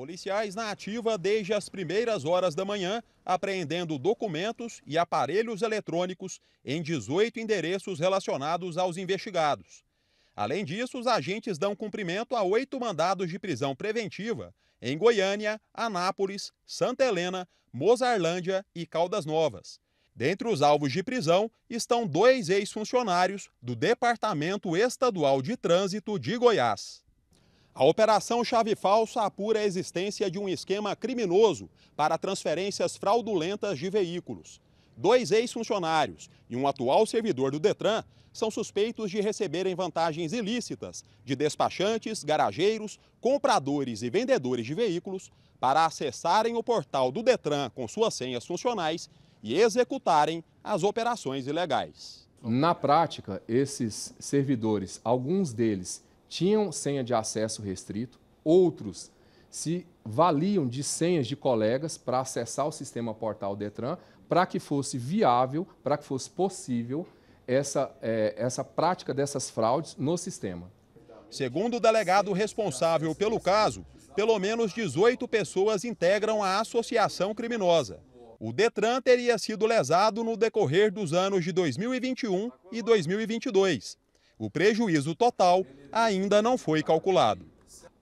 Policiais na ativa desde as primeiras horas da manhã, apreendendo documentos e aparelhos eletrônicos em 18 endereços relacionados aos investigados. Além disso, os agentes dão cumprimento a oito mandados de prisão preventiva em Goiânia, Anápolis, Santa Helena, Mozarlândia e Caldas Novas. Dentre os alvos de prisão estão dois ex-funcionários do Departamento Estadual de Trânsito de Goiás. A Operação Chave Falsa apura a existência de um esquema criminoso para transferências fraudulentas de veículos. Dois ex-funcionários e um atual servidor do Detran são suspeitos de receberem vantagens ilícitas de despachantes, garageiros, compradores e vendedores de veículos para acessarem o portal do Detran com suas senhas funcionais e executarem as operações ilegais. Na prática, esses servidores, alguns deles tinham senha de acesso restrito, outros se valiam de senhas de colegas para acessar o sistema portal Detran, para que fosse viável, para que fosse possível essa, é, essa prática dessas fraudes no sistema. Segundo o delegado responsável pelo caso, pelo menos 18 pessoas integram a associação criminosa. O Detran teria sido lesado no decorrer dos anos de 2021 e 2022. O prejuízo total ainda não foi calculado.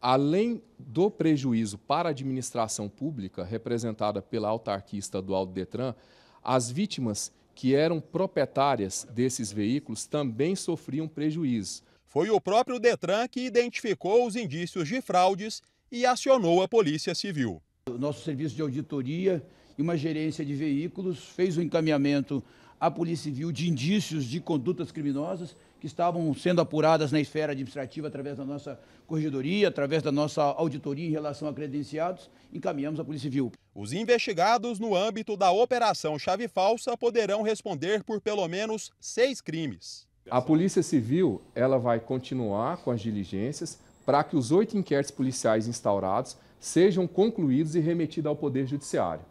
Além do prejuízo para a administração pública, representada pela autarquia estadual do Detran, as vítimas que eram proprietárias desses veículos também sofriam prejuízo. Foi o próprio Detran que identificou os indícios de fraudes e acionou a Polícia Civil. O nosso serviço de auditoria e uma gerência de veículos fez o um encaminhamento à Polícia Civil de indícios de condutas criminosas que estavam sendo apuradas na esfera administrativa através da nossa corregedoria, através da nossa auditoria em relação a credenciados, encaminhamos à Polícia Civil. Os investigados no âmbito da Operação Chave Falsa poderão responder por pelo menos seis crimes. A Polícia Civil ela vai continuar com as diligências para que os oito inquéritos policiais instaurados sejam concluídos e remetidos ao Poder Judiciário.